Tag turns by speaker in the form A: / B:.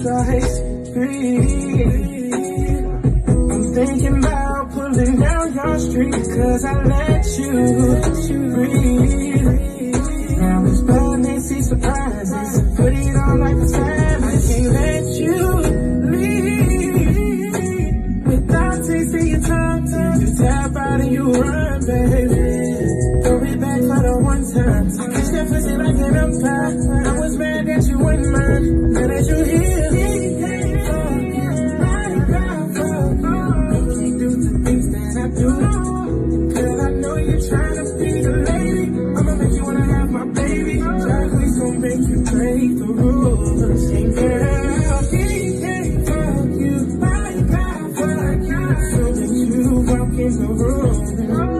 A: start breathe. I'm thinking about pulling down your street cause I let you breathe. Now it's they see surprises. Put it on like a fan. I can't let you leave without tasting your tongue. You tap out and you run, baby. Throw it back for the one time. Catch that pussy like an umpire. I was mad that you wouldn't mind. Now that you you break the rules. And he can't you. So that you in the room.